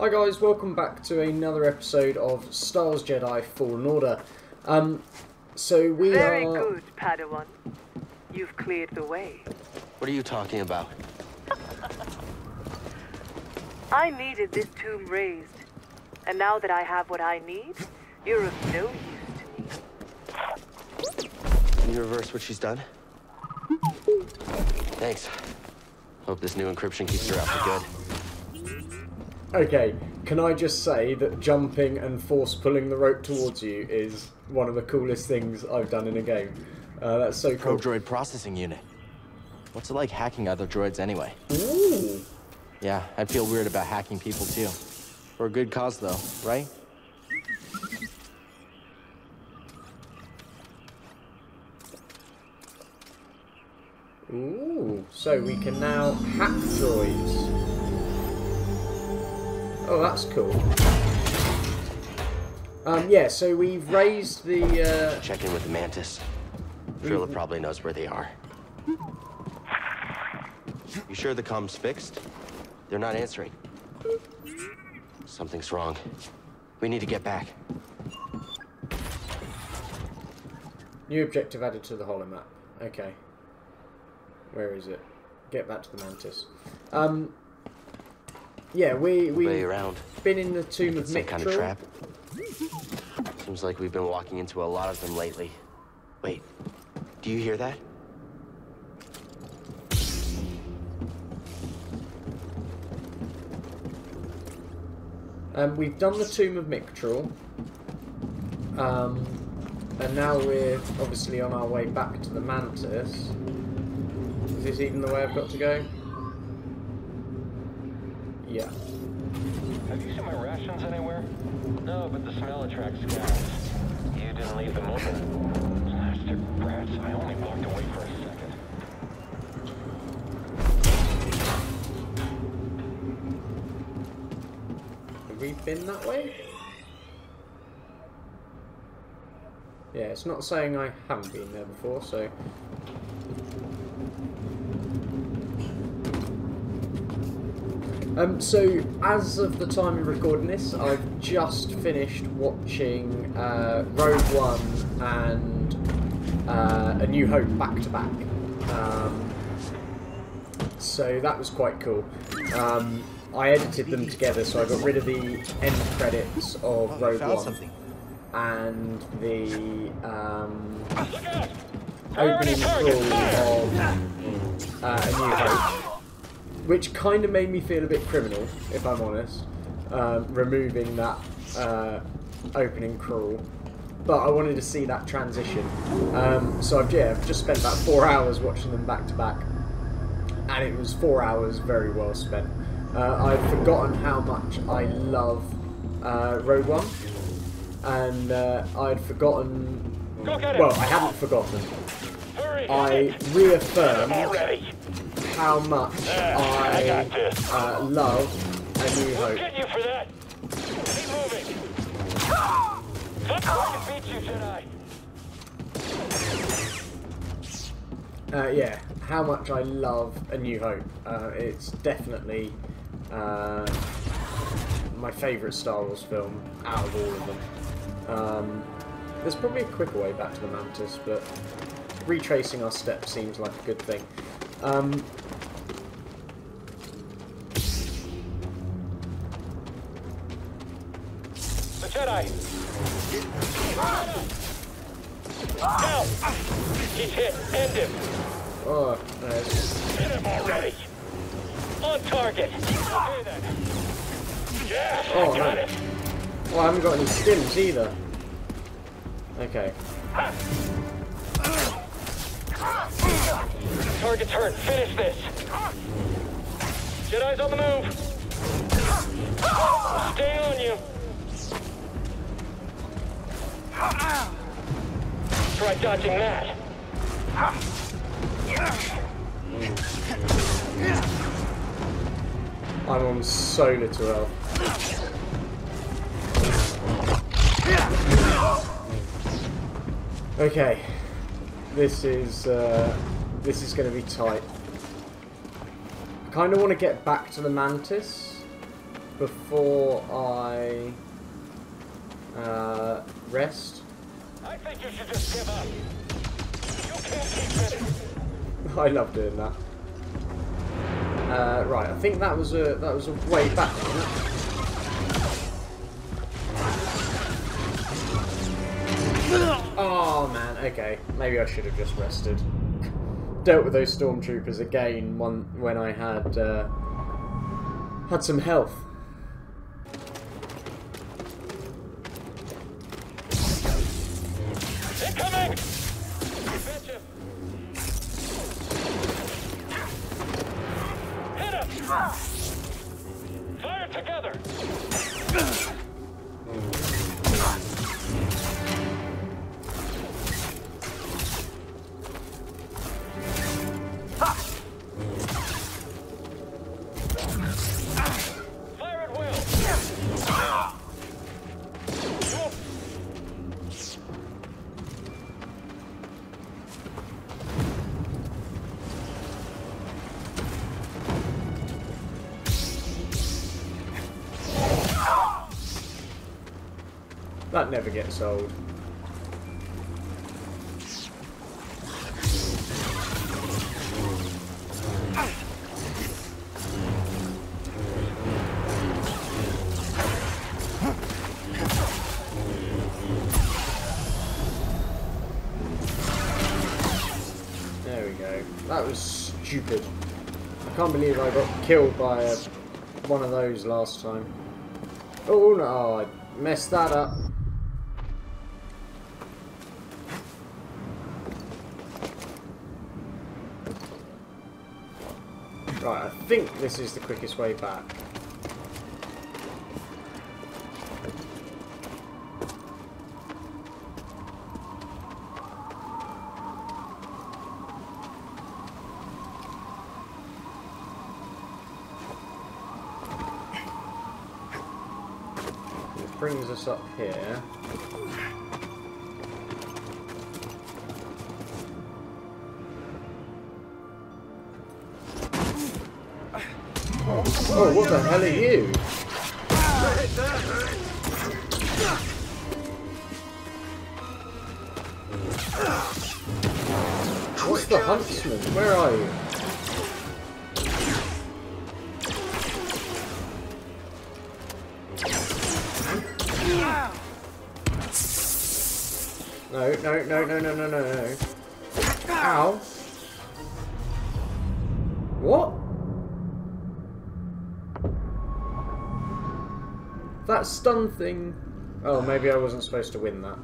Hi guys, welcome back to another episode of Star Wars Jedi Fallen Order. Um, so we are. Very are... good, Padawan. You've cleared the way. What are you talking about? I needed this tomb raised. And now that I have what I need, you're of no use to me. Can you reverse what she's done? Thanks. Hope this new encryption keeps her out for good. Okay, can I just say that jumping and force pulling the rope towards you is one of the coolest things I've done in a game. Uh, that's so Pro cool. droid processing unit. What's it like hacking other droids anyway? Ooh. Yeah, I'd feel weird about hacking people too. For a good cause though, right? Ooh, so we can now hack droids. Oh, that's cool. Um, yeah, so we've raised the, uh, Check in with the Mantis. Drilla probably knows where they are. You sure the comms fixed? They're not answering. Something's wrong. We need to get back. New objective added to the holomap. Okay. Where is it? Get back to the mantis. Um. Yeah, we we've around. been in the tomb of Some kind of trap. Seems like we've been walking into a lot of them lately. Wait, do you hear that? Um, we've done the tomb of Miktrull. Um, and now we're obviously on our way back to the mantis. Is this even the way I've got to go? Yeah. Have you seen my rations anywhere? No, but the smell attracts scouts. You didn't leave them open. Blasted brats, I only walked away for a second. Have we been that way? Yeah, it's not saying I haven't been there before, so... Um, so, as of the time of recording this, I've just finished watching uh, Rogue One and uh, A New Hope back to back. Um, so that was quite cool. Um, I edited them together, so I got rid of the end credits of Rogue One and the um, opening crawl of uh, A New Hope, which kind of made me feel a bit criminal, if I'm honest, um, removing that uh, opening crawl. But I wanted to see that transition, um, so I've, yeah, I've just spent about four hours watching them back to back, and it was four hours very well spent. Uh, I've forgotten how much I love uh, Rogue One, and uh, I'd forgotten. Go get him! Well, I haven't forgotten. I reaffirmed Already! How much I I got this. uh, love A New Hope. get you for that! Keep moving! Let's go beat you, Jedi! Uh, yeah, how much I love A New Hope. Uh, it's definitely uh, my favourite Star Wars film out of all of them. Um, there's probably a quicker way back to the Mantis, but retracing our steps seems like a good thing. Um, Jedi! Now! He's hit! End him! oh, it's- Hit him already! On target! Okay then. Yeah, Oh, I got no. it! well, I haven't got any stims either. Okay. Target's hurt. Finish this. Jedi's on the move. Stay on you. Try dodging that. I'm on so little health. Okay, this is uh, this is going to be tight. I kind of want to get back to the mantis, before I uh, rest. I think you should just give up. You can't. I love doing that. Uh, right, I think that was a that was a way back. Oh man, okay. Maybe I should have just rested. Dealt with those stormtroopers again one when I had uh, had some health. Never gets old. There we go. That was stupid. I can't believe I got killed by a, one of those last time. Oh, oh no, oh, I messed that up. Think this is the quickest way back. It brings us up here. Oh, what the hell are you? What's the huntsman? Where are you? No, no, no, no, no, no, no, no. Ow. What? That stun thing. Oh, maybe I wasn't supposed to win that.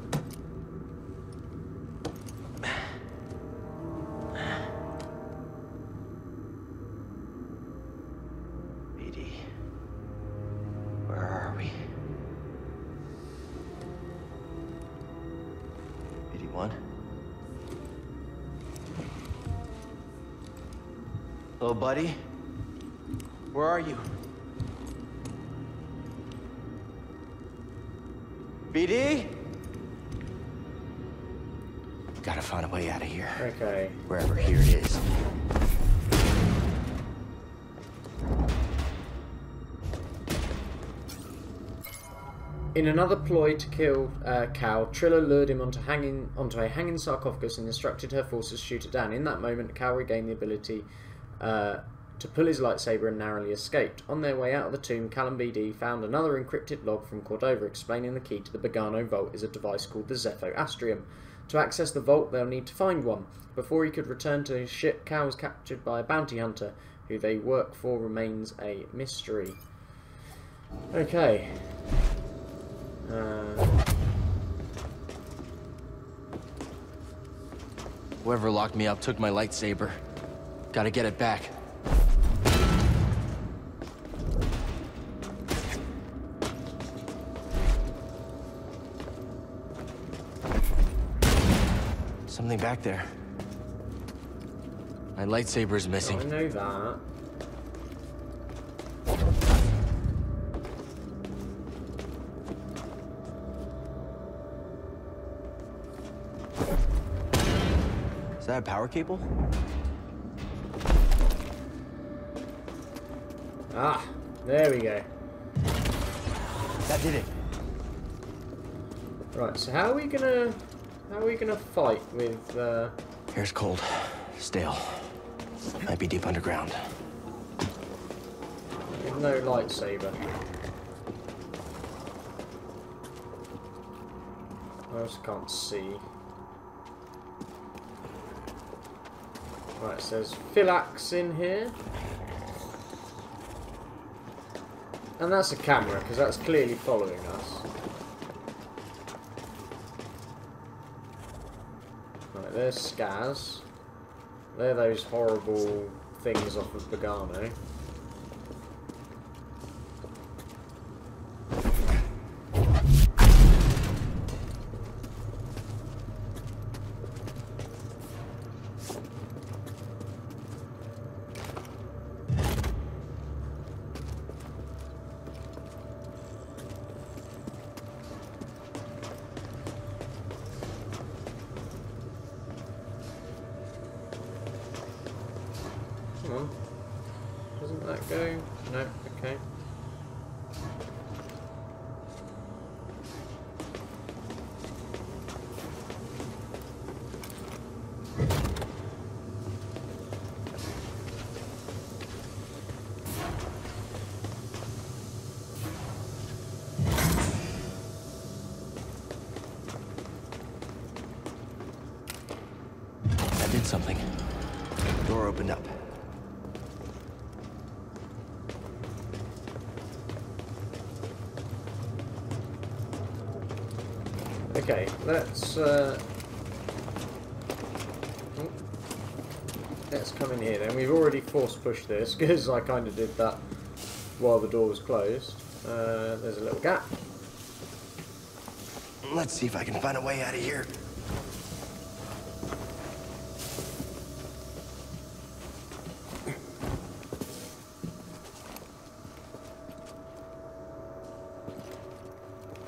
BD. Where are we? BD1? Hello, buddy? BD? Gotta find a way out of here. Okay. Wherever here it is. In another ploy to kill uh, Cal, Trilla lured him onto, hanging, onto a hanging sarcophagus and instructed her forces to shoot it down. In that moment, Cal regained the ability uh, to pull his lightsaber and narrowly escaped. On their way out of the tomb, Cal and BD found another encrypted log from Cordova explaining the key to the Bogano Vault is a device called the Zeffo Astrium. To access the vault, they'll need to find one. Before he could return to his ship, Cal was captured by a bounty hunter, who they work for remains a mystery. Okay. Uh, Whoever locked me up took my lightsaber. Gotta get it back. Something back there. My lightsaber is missing. I know that. Is that a power cable? Ah, there we go. That did it. Right, so how are we gonna how are we gonna fight with uh Air's cold. Stale. Might be deep underground. with no lightsaber? I also can't see. Right, so there's Philax in here. And that's a camera, because that's clearly following us. Right, there's Scazz. They're those horrible things off of Bogano. Come on. Doesn't that go? No, okay. That did something. Door opened up. Okay, let's uh, oh. let's come in here then. We've already force pushed this because I kind of did that while the door was closed. Uh, there's a little gap. Let's see if I can find a way out of here.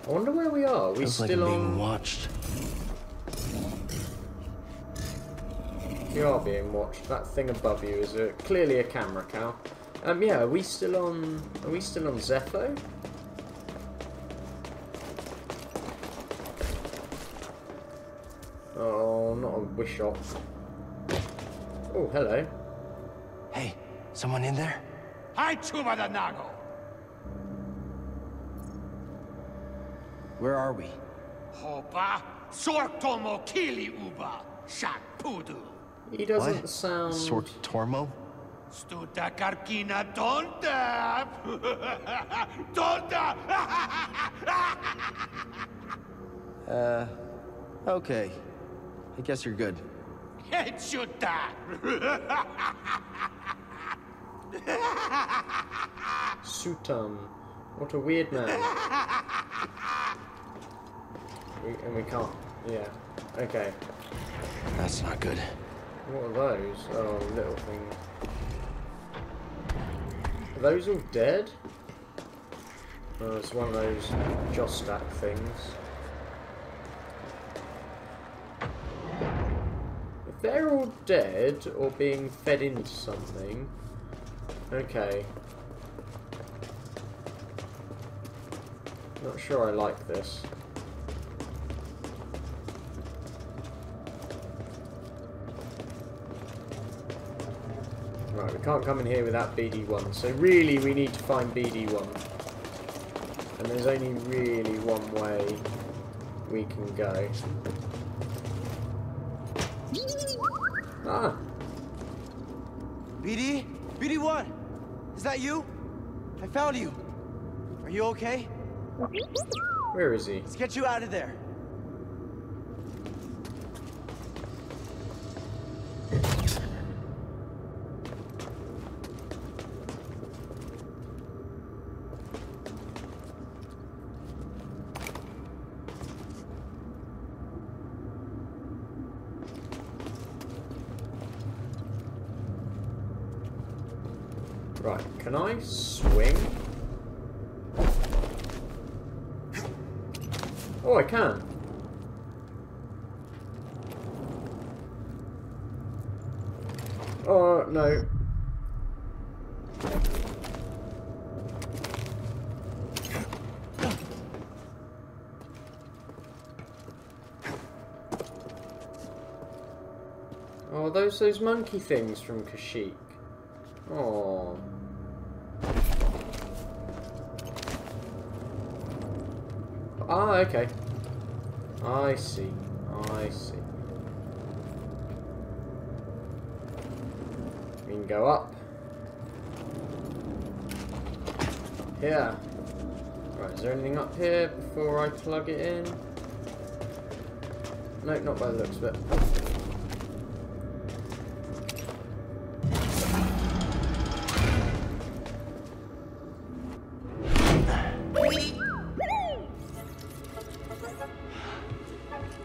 I wonder where we are. Are we Feels like I'm still being on? watched. You are being watched. That thing above you is a, clearly a camera cow. Um, yeah. Are we still on? Are we still on Zeffo? Oh, not a wish off. Oh, hello. Hey, someone in there? Hi, Chuba da Nago! Where are we? Hopa, Sorc Tormo Kili Uba, Shak Pudu. He doesn't What? sound. Sorc Tormo? Stuta Karkina Donda! Donda! Uh, okay. I guess you're good. Hechuta! Sutum. What a weird man. we, and we can't. Yeah. Okay. That's not good. What are those? Oh, little things. Are those all dead? Oh, it's one of those Jostak things. If they're all dead or being fed into something, okay. Not sure I like this. Right, we can't come in here without BD1, so really we need to find BD1. And there's only really one way we can go. Ah, BD? BD1! Is that you? I found you. Are you okay? Where is he? Let's get you out of there. Oh, no. Oh, those those monkey things from Kashyyyk. Oh. Ah, okay. I see. I see. Go up. Here. Right, is there anything up here before I plug it in? No, not by the looks of it.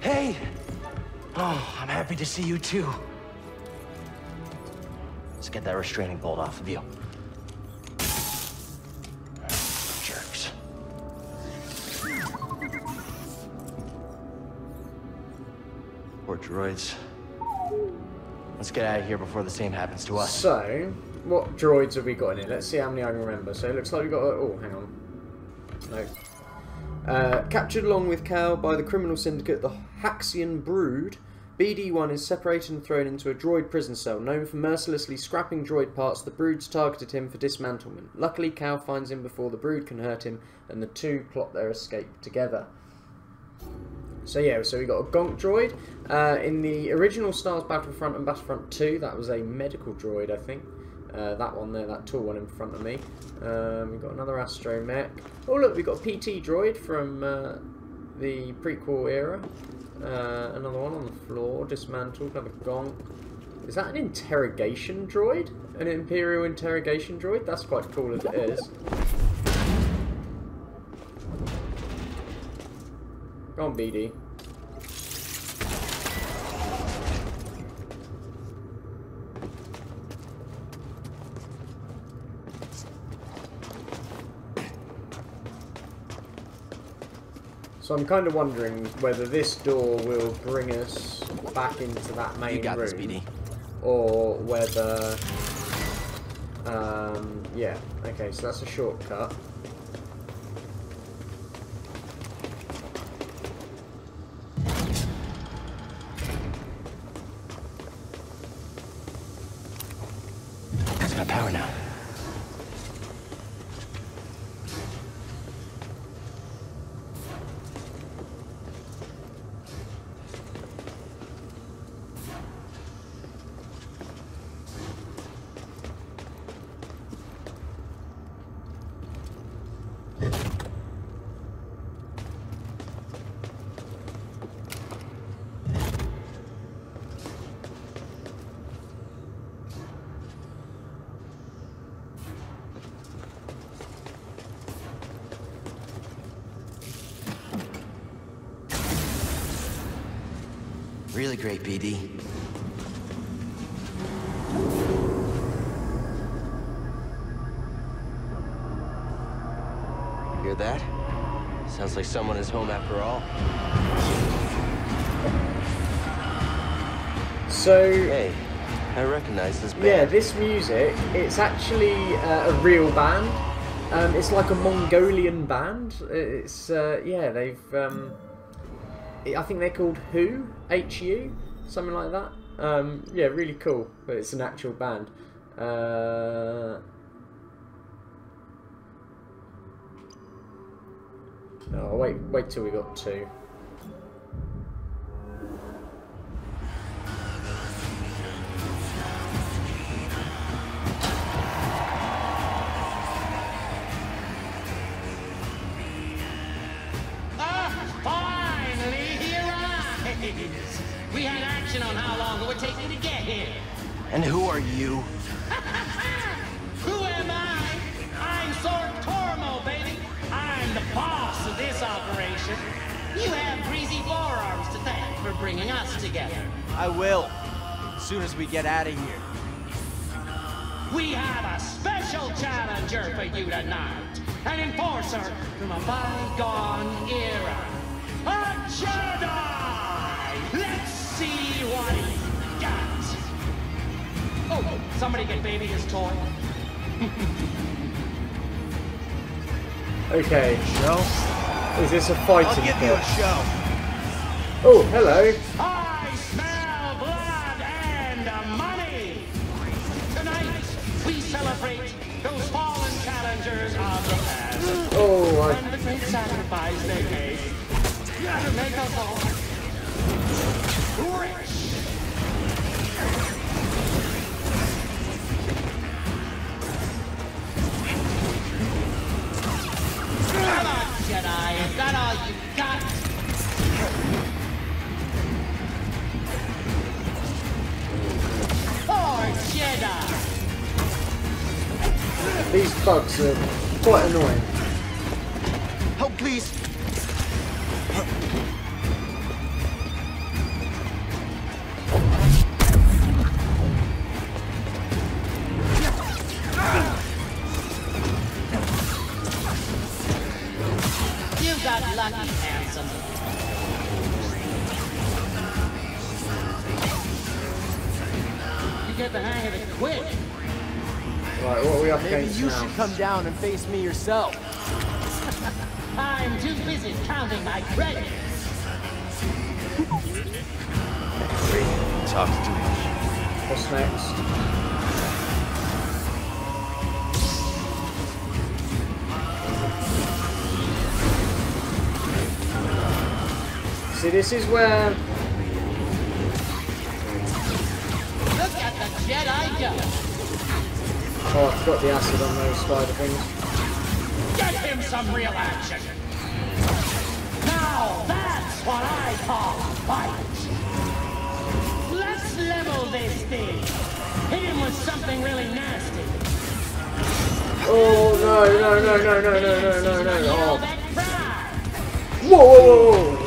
Hey! Oh, I'm happy to see you too. Get that restraining bolt off of you. Jerks. Poor droids. Let's get out of here before the same happens to us. So, what droids have we got in here? Let's see how many I can remember. So it looks like we got. Oh, hang on. No. Uh, captured along with Cal by the criminal syndicate, the Haxion Brood, BD-1 is separated and thrown into a droid prison cell. Known for mercilessly scrapping droid parts, the Brood's targeted him for dismantlement. Luckily, Cal finds him before the Brood can hurt him, and the two plot their escape together. So yeah, so we got a Gonk droid. Uh, in the original Stars Battlefront and Battlefront 2, that was a medical droid, I think. Uh, that one there, that tall one in front of me. Um, we've got another astromech. Oh look, we've got a PT droid from uh, the prequel era. Uh, another one on the floor, dismantled, another Gonk. Is that an interrogation droid? An Imperial interrogation droid? That's quite cool if it is. Go on, BD. So I'm kind of wondering whether this door will bring us back into that main You got room, this, BD. or whether, um, yeah. Okay, so that's a shortcut. It's got power now. Really great, BD. Hear that? Sounds like someone is home after all. So Hey, I recognize this band. Yeah, this music, it's actually uh, a real band. Um, it's like a Mongolian band. It's, uh, yeah, they've, um, I think they're called Who, H-U, something like that. Um, yeah, really cool, but it's an actual band. Uh, oh, wait, wait till we got two. And who are you? Who am I? I'm Sorc Tormo, baby. I'm the boss of this operation. You have greasy forearms to thank for bringing us together. I will. As soon as we get out of here. We have a special challenger for you tonight. An enforcer from a bygone era. A Jedi! Let's see what. Oh, Somebody get baby his toy. okay, well, is this a fighting I'll give you a show. Oh, hello. I smell blood and money. Tonight we celebrate those fallen challengers of the past. Oh, I... And the great sacrifice they made to make us all rich. Jedi. Is that all you got? Poor Jedi. these bugs are quite annoying. Help, please. Come down and face me yourself. I'm too busy counting my credits. Talk to me. What's next? See, this is where oh, I forgot the acid on those spider things. Get him some real action. Now that's what I call a fight. Let's level this thing. Hit him with something really nasty. Oh no no no no no no no no no! Yell Oh, whoa whoa whoa!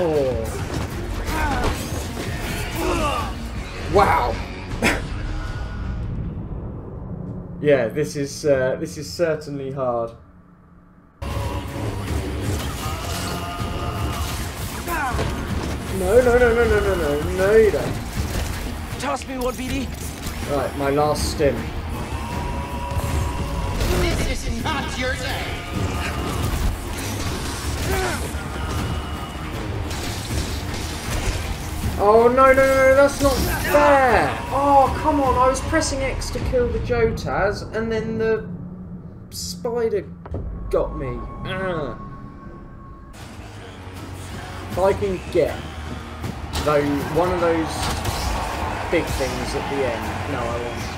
Oh. Wow. yeah, this is uh, this is certainly hard. No, no, no, no, no, no, no, no, you don't. Toss me one, BD. Right, my last stim. This is not your day. Oh no, no, no, that's not fair! Oh, come on, I was pressing X to kill the Jotaz, and then the spider got me. Ah. If I can get though one of those big things at the end. No, I want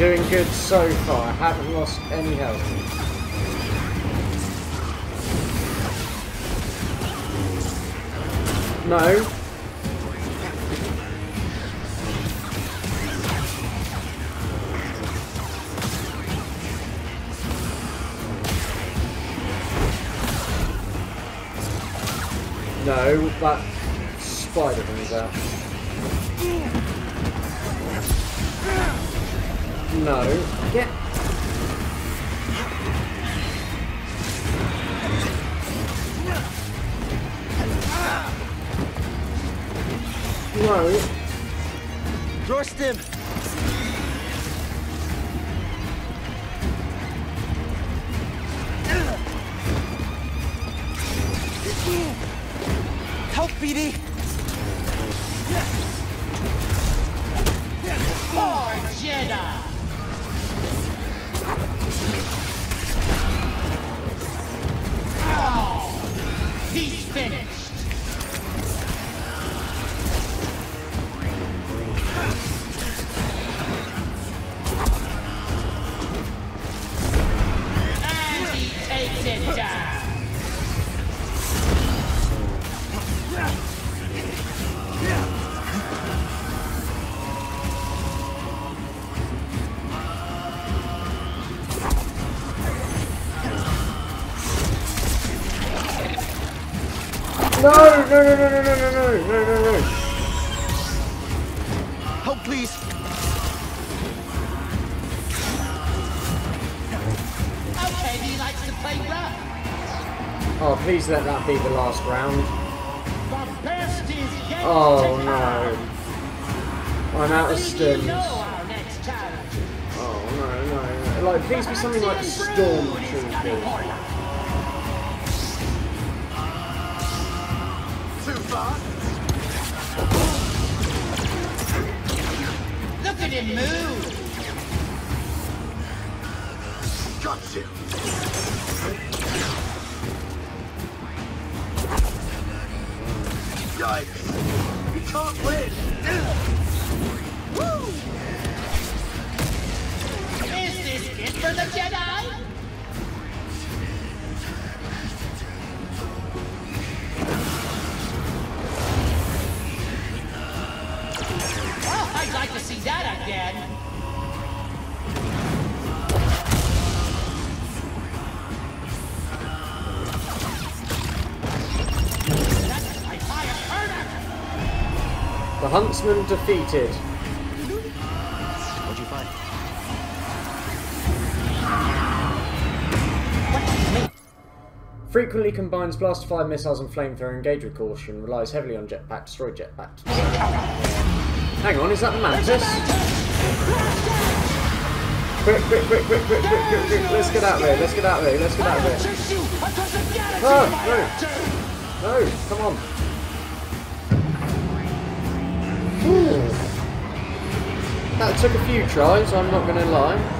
doing good so far. I haven't lost any health. No. No, that spider thing's out. No. Get. No. Draw stim. Help, BD. No, no, no, no, no, no, no, no, no, no, no. Help, please. Okay, he likes to play rough. Oh, please let that be the last round. The best is yet Oh to no. come. I'm out of Who stims. you know our next challenge? Oh no, no, no. Like, please be something like Stormtroopers. Look at him move. Got you. Yikes! You can't win! Woo! Is this it for the Jedi? See that again. That's my fire burner! The Huntsman defeated. What'd you find? Frequently combines blaster fire missiles and flamethrower engage with caution. Relies heavily on jetpack. Destroy jetpack. Hang on, is that the Mantis? Quick, quick, quick, quick, quick, quick, quick, quick. Let's get out of here. Let's get out of here. Let's get out of here. No, no. No, come on. Ooh. That took a few tries, I'm not going to lie.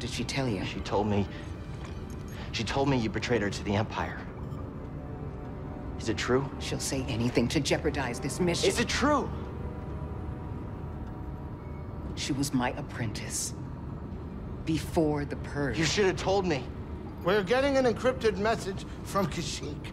Did she tell you? She told me. She told me you betrayed her to the Empire. Is it true? She'll say anything to jeopardize this mission. Is it true? She was my apprentice. Before the purge. You should have told me. We're getting an encrypted message from Kashyyyk.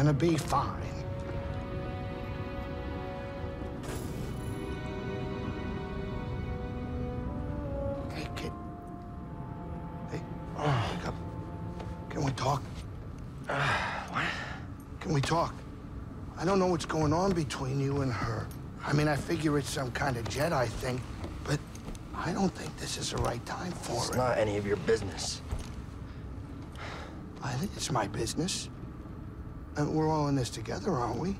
Gonna be fine. Hey, kid. Hey, wake up. Can we talk? Uh, what? Can we talk? I don't know what's going on between you and her. I mean, I figure it's some kind of Jedi thing, but I don't think this is the right time for It's it. It's not any of your business. I think it's my business. And we're all in this together, aren't we?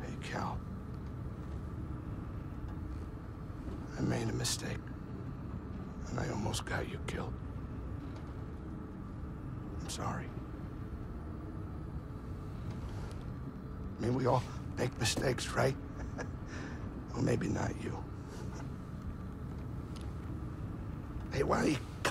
Hey, Cal. I made a mistake. And I almost got you killed. I'm sorry. I mean, we all make mistakes, right? well, maybe not you. Hey, why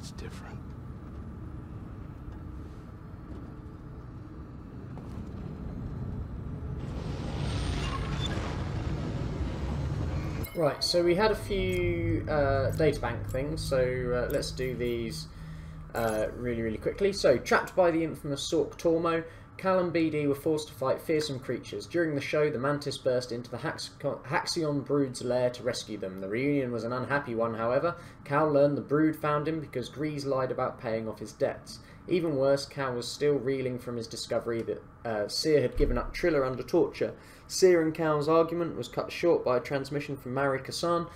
It's different. Right, so we had a few uh, databank things, so uh, let's do these uh, really, really quickly. So, trapped by the infamous Sorc Tormo, Cal and BD were forced to fight fearsome creatures. During the show, the Mantis burst into the Hax Haxion Brood's lair to rescue them. The reunion was an unhappy one, however. Cal learned the Brood found him because Greez lied about paying off his debts. Even worse, Cal was still reeling from his discovery that uh, Cere had given up Trilla under torture. Cere and Cal's argument was cut short by a transmission from Mari Kasan,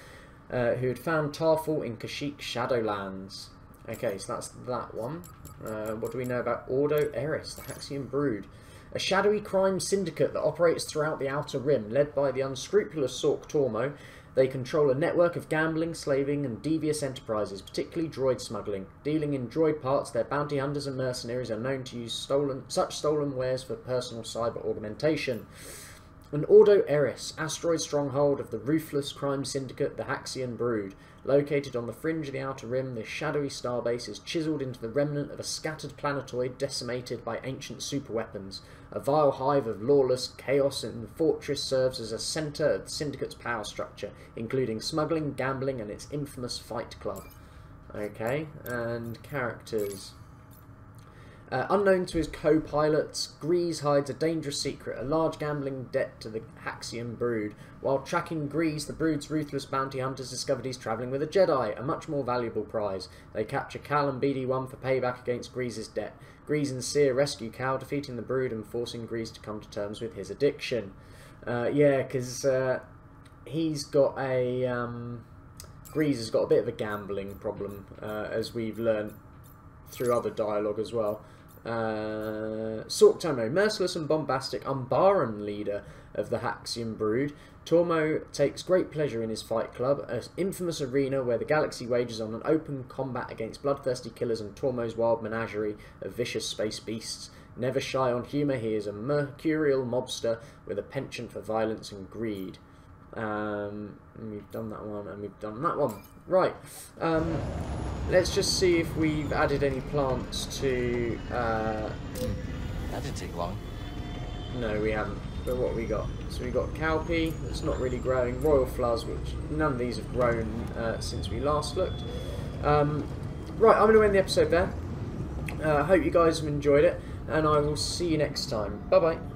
uh, who had found Tarfful in Kashyyyk Shadowlands. Okay, so that's that one. Uh, what do we know about Ordo Eris, the Haxion Brood? A shadowy crime syndicate that operates throughout the Outer Rim, led by the unscrupulous Sorc Tormo. They control a network of gambling, slaving, and devious enterprises, particularly droid smuggling. Dealing in droid parts, their bounty hunters and mercenaries are known to use stolen, such stolen wares for personal cyber augmentation. An Ordo Eris, asteroid stronghold of the ruthless crime syndicate, the Haxion Brood. Located on the fringe of the Outer Rim, this shadowy starbase is chiseled into the remnant of a scattered planetoid decimated by ancient superweapons. A vile hive of lawless chaos, and the fortress serves as a centre of the syndicate's power structure, including smuggling, gambling, and its infamous fight club. Okay, and characters. Uh, unknown to his co-pilots, Greez hides a dangerous secret, a large gambling debt to the Haxion Brood. While tracking Greez, the Brood's ruthless bounty hunters discovered he's travelling with a Jedi, a much more valuable prize. They capture Cal and BD-1 for payback against Greez's debt. Greez and Cere rescue Cal, defeating the Brood and forcing Greez to come to terms with his addiction. Uh, yeah, because uh, he's got a... Um, Greez has got a bit of a gambling problem, uh, as we've learned through other dialogue as well. Uh, Sorc Tormo, merciless and bombastic Umbaran leader of the Haxion Brood. Tormo takes great pleasure in his fight club, an infamous arena where the galaxy wages on an open combat against bloodthirsty killers and Tormo's wild menagerie of vicious space beasts. Never shy on humour, he is a mercurial mobster with a penchant for violence and greed. Um, and we've done that one, and we've done that one. Right. Um, let's just see if we've added any plants to... Uh, That didn't take long. no, we haven't. But what have we got? So we got cowpea, that's not really growing. Royal flowers, which none of these have grown uh, since we last looked. Um, right, I'm going to end the episode there. I uh, hope you guys have enjoyed it, and I will see you next time. Bye-bye.